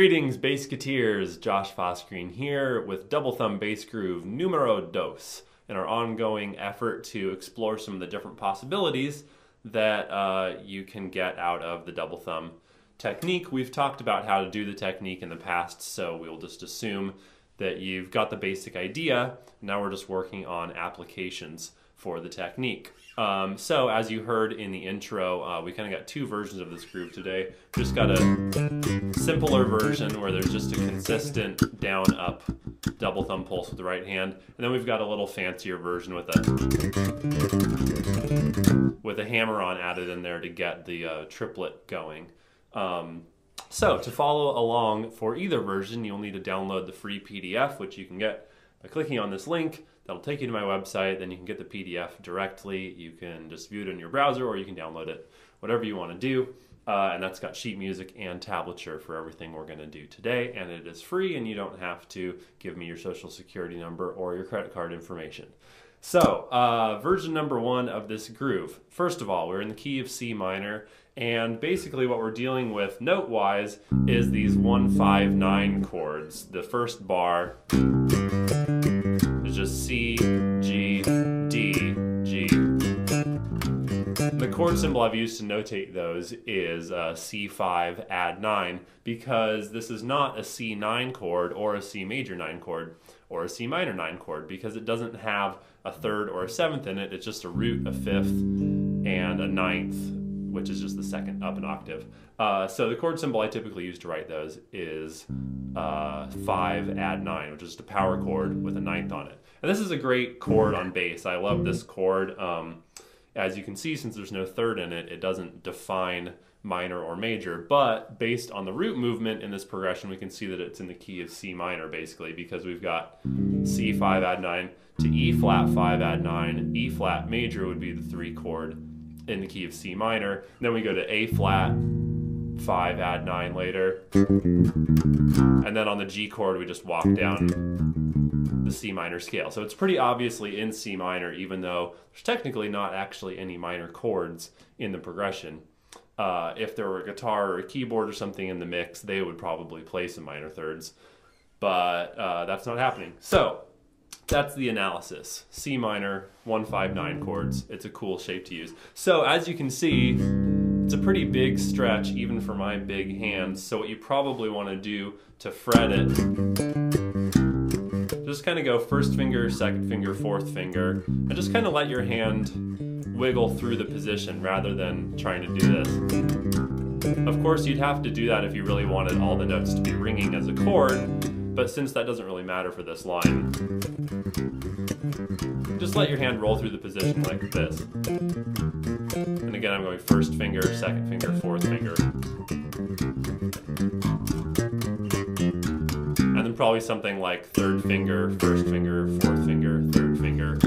Greetings, Bassketeers! Josh Fossgreen here with Double Thumb Bass Groove numero dos in our ongoing effort to explore some of the different possibilities that uh, you can get out of the double thumb technique. We've talked about how to do the technique in the past, so we'll just assume that you've got the basic idea. Now we're just working on applications for the technique. Um, so as you heard in the intro, uh, we kind of got two versions of this groove today. Just got a simpler version where there's just a consistent down up double thumb pulse with the right hand. And then we've got a little fancier version with a with a hammer on added in there to get the uh, triplet going. Um, so to follow along for either version, you'll need to download the free PDF, which you can get by clicking on this link. That'll take you to my website. Then you can get the PDF directly. You can just view it in your browser or you can download it, whatever you want to do. Uh, and that's got sheet music and tablature for everything we're going to do today. And it is free, and you don't have to give me your social security number or your credit card information. So, uh, version number one of this groove. First of all, we're in the key of C minor, and basically what we're dealing with note-wise is these 159 chords. The first bar C, G, D, G. The chord symbol I've used to notate those is uh, C5 add 9 because this is not a C9 chord or a C major 9 chord or a C minor 9 chord because it doesn't have a third or a seventh in it. It's just a root, a fifth, and a ninth, which is just the second up an octave. Uh, so the chord symbol I typically use to write those is uh, 5 add 9, which is just a power chord with a ninth on it. And this is a great chord on bass. I love this chord. Um, as you can see, since there's no third in it, it doesn't define minor or major, but based on the root movement in this progression, we can see that it's in the key of C minor basically because we've got C5 add 9 to E flat 5 add 9, E flat major would be the three chord in the key of C minor. Then we go to A flat 5 add 9 later. And then on the G chord, we just walk down the C minor scale. So it's pretty obviously in C minor, even though there's technically not actually any minor chords in the progression. Uh, if there were a guitar or a keyboard or something in the mix, they would probably play some minor thirds, but uh, that's not happening. So that's the analysis. C minor, 159 chords. It's a cool shape to use. So as you can see, it's a pretty big stretch even for my big hands. So what you probably want to do to fret it, just kind of go first finger, second finger, fourth finger, and just kind of let your hand wiggle through the position rather than trying to do this. Of course, you'd have to do that if you really wanted all the notes to be ringing as a chord, but since that doesn't really matter for this line, just let your hand roll through the position like this. And again, I'm going first finger, second finger, fourth finger. Probably something like third finger, first finger, fourth finger, third finger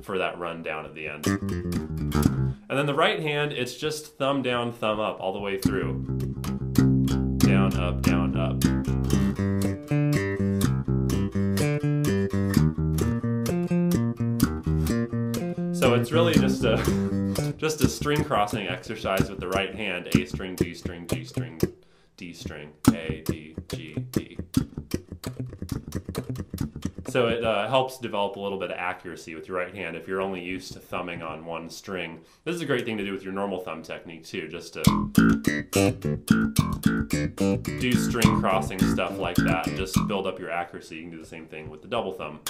for that run down at the end. And then the right hand, it's just thumb down, thumb up all the way through. Down, up, down, up. So it's really just a just a string crossing exercise with the right hand. A string, D string, G string, D string, A, D, G, D. So it uh, helps develop a little bit of accuracy with your right hand if you're only used to thumbing on one string. This is a great thing to do with your normal thumb technique too, just to do string crossing stuff like that just build up your accuracy. You can do the same thing with the double thumb.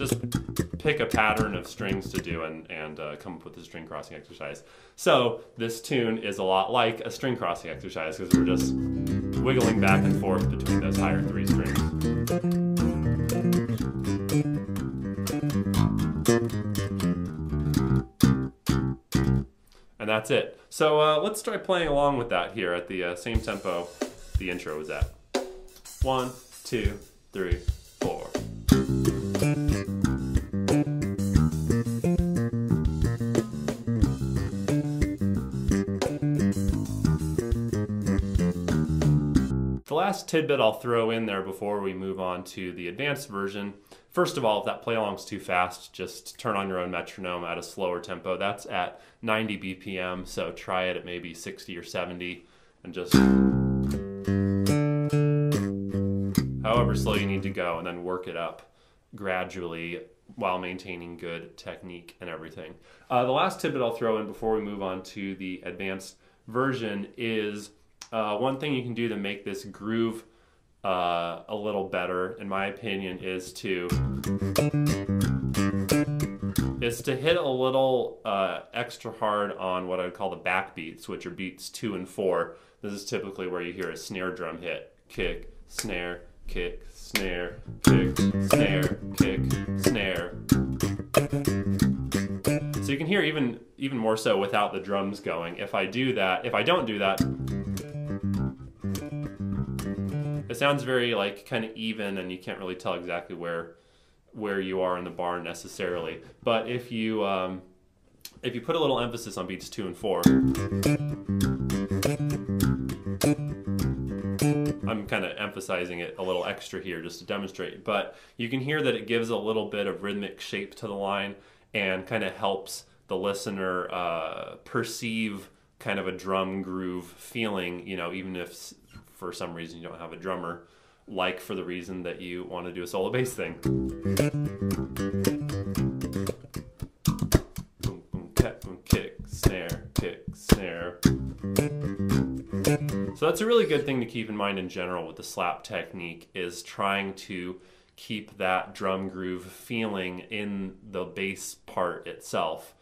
Just pick a pattern of strings to do and, and uh, come up with a string crossing exercise. So this tune is a lot like a string crossing exercise because we're just wiggling back and forth between those higher three strings. And that's it. So uh, let's try playing along with that here at the uh, same tempo the intro was at. One, two, three, last tidbit I'll throw in there before we move on to the advanced version First of all, if that play along's too fast, just turn on your own metronome at a slower tempo. That's at 90 BPM, so try it at maybe 60 or 70 and just however slow you need to go and then work it up gradually while maintaining good technique and everything. Uh, the last tidbit I'll throw in before we move on to the advanced version is uh, one thing you can do to make this groove uh, a little better, in my opinion, is to is to hit a little uh, extra hard on what I would call the back beats, which are beats two and four. This is typically where you hear a snare drum hit, kick, snare, kick, snare, kick, snare, kick, snare. So you can hear even even more so without the drums going. If I do that, if I don't do that, it sounds very like kind of even and you can't really tell exactly where where you are in the bar necessarily. But if you um, if you put a little emphasis on beats two and four, I'm kind of emphasizing it a little extra here just to demonstrate. But you can hear that it gives a little bit of rhythmic shape to the line and kind of helps the listener uh, perceive kind of a drum groove feeling, you know, even if for some reason you don't have a drummer, like for the reason that you want to do a solo bass thing. Boom, boom, cat, boom, kick, snare, kick, snare. So that's a really good thing to keep in mind in general with the slap technique is trying to keep that drum groove feeling in the bass part itself.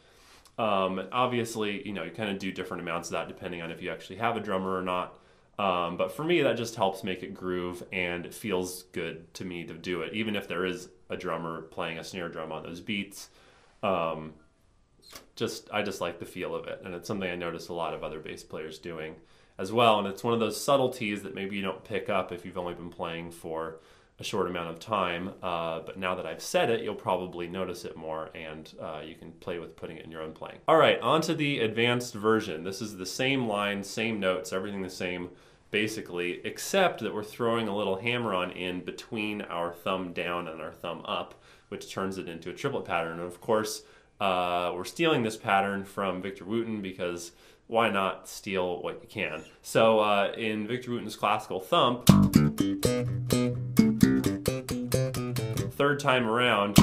Um, obviously, you know, you kind of do different amounts of that depending on if you actually have a drummer or not. Um, but for me, that just helps make it groove and it feels good to me to do it, even if there is a drummer playing a snare drum on those beats. Um, just I just like the feel of it, and it's something I notice a lot of other bass players doing as well. And it's one of those subtleties that maybe you don't pick up if you've only been playing for a short amount of time. Uh, but now that I've said it, you'll probably notice it more and uh, you can play with putting it in your own playing. All right, on to the advanced version. This is the same line, same notes, everything the same basically, except that we're throwing a little hammer on in between our thumb down and our thumb up, which turns it into a triplet pattern. And of course, uh, we're stealing this pattern from Victor Wooten because why not steal what you can? So uh, in Victor Wooten's classical thump, third time around,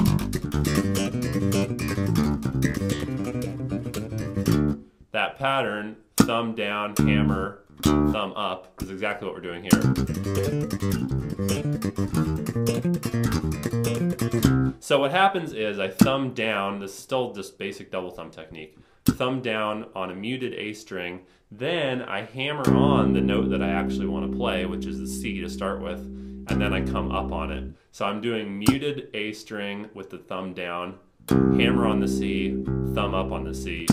that pattern, thumb down, hammer, thumb up is exactly what we're doing here. So what happens is I thumb down, this is still just basic double thumb technique, thumb down on a muted A string, then I hammer on the note that I actually want to play, which is the C to start with, and then I come up on it. So I'm doing muted A string with the thumb down, hammer on the C, thumb up on the C,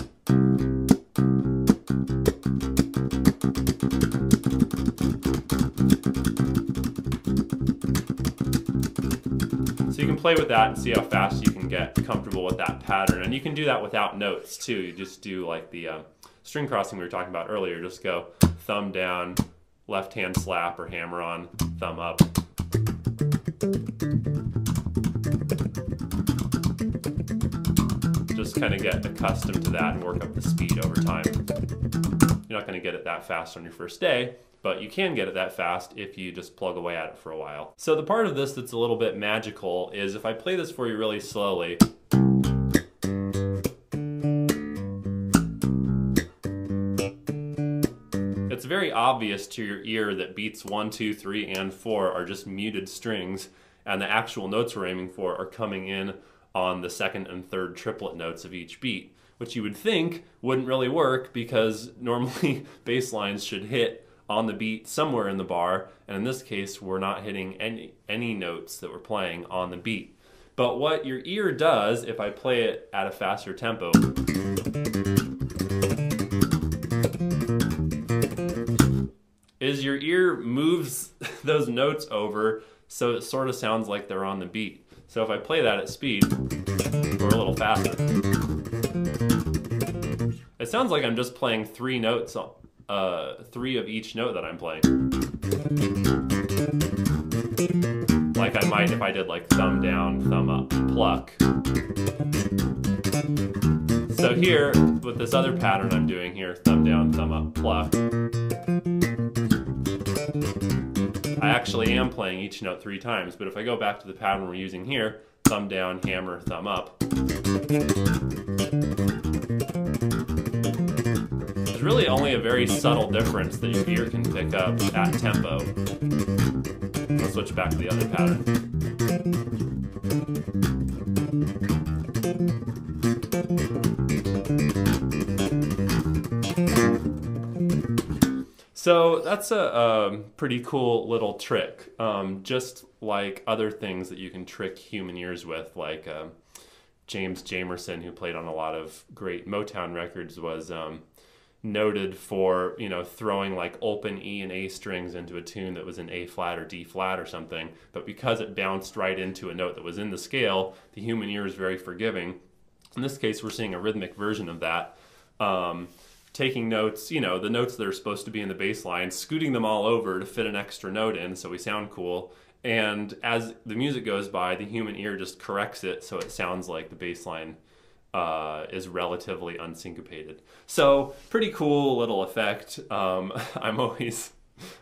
play with that and see how fast you can get comfortable with that pattern. And you can do that without notes too. You just do like the uh, string crossing we were talking about earlier. Just go thumb down, left hand slap or hammer on, thumb up. Just kind of get accustomed to that and work up the speed over time. You're not going to get it that fast on your first day, but you can get it that fast if you just plug away at it for a while. So the part of this that's a little bit magical is if I play this for you really slowly, it's very obvious to your ear that beats one, two, three, and four are just muted strings, and the actual notes we're aiming for are coming in on the second and third triplet notes of each beat, which you would think wouldn't really work because normally bass lines should hit on the beat somewhere in the bar, and in this case, we're not hitting any, any notes that we're playing on the beat. But what your ear does, if I play it at a faster tempo, is your ear moves those notes over so it sort of sounds like they're on the beat. So if I play that at speed, or a little faster, sounds like I'm just playing three notes uh, three of each note that I'm playing. like I might if I did like thumb down, thumb up, pluck. So here, with this other pattern I'm doing here, thumb down, thumb up, pluck, I actually am playing each note three times, but if I go back to the pattern we're using here, thumb down, hammer, thumb up, really only a very subtle difference that your ear can pick up at tempo. Let's switch back to the other pattern. So that's a um, pretty cool little trick. Um, just like other things that you can trick human ears with, like uh, James Jamerson, who played on a lot of great Motown records, was um, noted for you know throwing like open E and A strings into a tune that was in A flat or D flat or something. But because it bounced right into a note that was in the scale, the human ear is very forgiving. In this case, we're seeing a rhythmic version of that. Um, taking notes, you know, the notes that are supposed to be in the bass line, scooting them all over to fit an extra note in so we sound cool. And as the music goes by, the human ear just corrects it so it sounds like the bass line uh, is relatively unsyncopated. So pretty cool little effect. Um, I'm always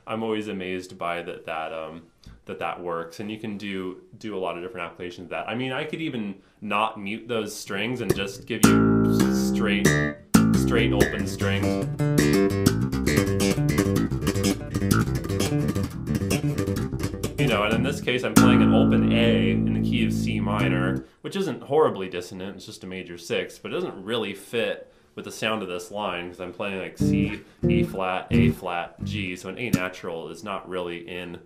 I'm always amazed by that that um, that that works, and you can do do a lot of different applications of that. I mean, I could even not mute those strings and just give you straight straight open strings. And in this case I'm playing an open A in the key of C minor, which isn't horribly dissonant, it's just a major six, but it doesn't really fit with the sound of this line because I'm playing like C, E flat, A flat, G, so an A natural is not really in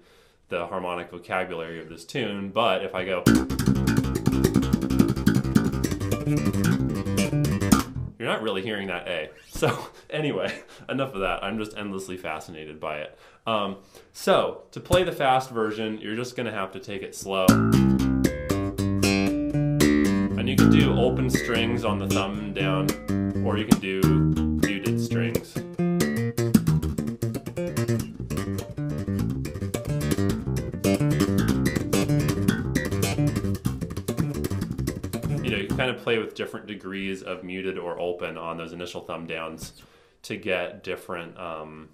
the harmonic vocabulary of this tune, but if I go you're not really hearing that A. So anyway, enough of that. I'm just endlessly fascinated by it. Um, so to play the fast version, you're just gonna have to take it slow. And you can do open strings on the thumb down, or you can do kind of play with different degrees of muted or open on those initial thumb downs to get different um,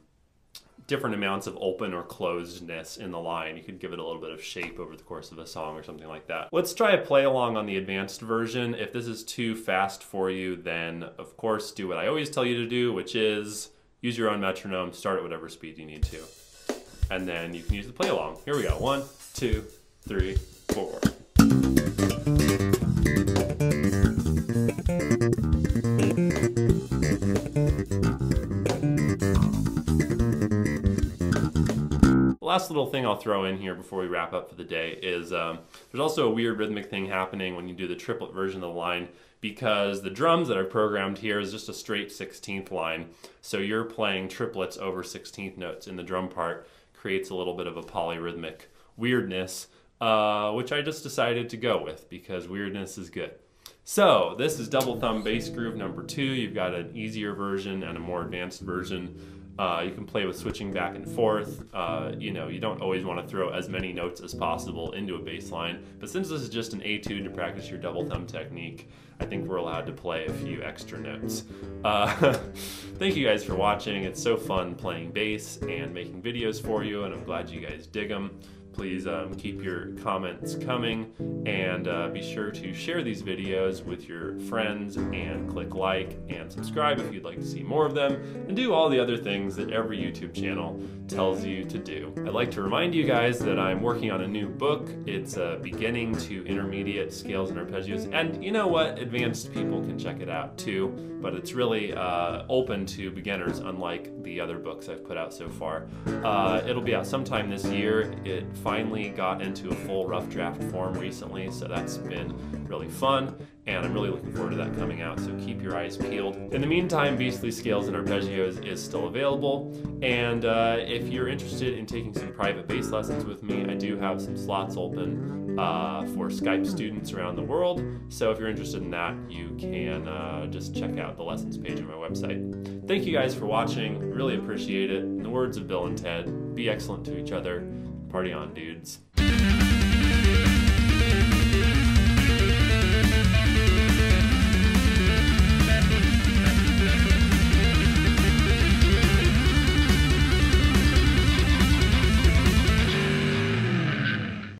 different amounts of open or closedness in the line. You could give it a little bit of shape over the course of a song or something like that. Let's try a play along on the advanced version. If this is too fast for you, then of course do what I always tell you to do, which is use your own metronome, start at whatever speed you need to. And then you can use the play along. Here we go. One, two, three, four. Last little thing I'll throw in here before we wrap up for the day is um, there's also a weird rhythmic thing happening when you do the triplet version of the line because the drums that I've programmed here is just a straight 16th line. So you're playing triplets over 16th notes in the drum part creates a little bit of a polyrhythmic weirdness, uh, which I just decided to go with because weirdness is good. So this is double thumb bass groove number two. You've got an easier version and a more advanced version. Uh, you can play with switching back and forth. Uh, you know, you don't always want to throw as many notes as possible into a bass line, but since this is just an etude to practice your double thumb technique, I think we're allowed to play a few extra notes. Uh, thank you guys for watching. It's so fun playing bass and making videos for you, and I'm glad you guys dig them. Please um, keep your comments coming and uh, be sure to share these videos with your friends and click like and subscribe if you'd like to see more of them and do all the other things that every YouTube channel tells you to do. I'd like to remind you guys that I'm working on a new book. It's a beginning to intermediate scales and arpeggios and you know what? Advanced people can check it out too, but it's really uh, open to beginners unlike the other books I've put out so far. Uh, it'll be out sometime this year. It finally got into a full rough draft form recently, so that's been really fun, and I'm really looking forward to that coming out, so keep your eyes peeled. In the meantime, Beastly Scales and Arpeggios is still available, and uh, if you're interested in taking some private bass lessons with me, I do have some slots open uh, for Skype students around the world, so if you're interested in that, you can uh, just check out the lessons page on my website. Thank you guys for watching, really appreciate it. In the words of Bill and Ted, be excellent to each other, Party on, dudes.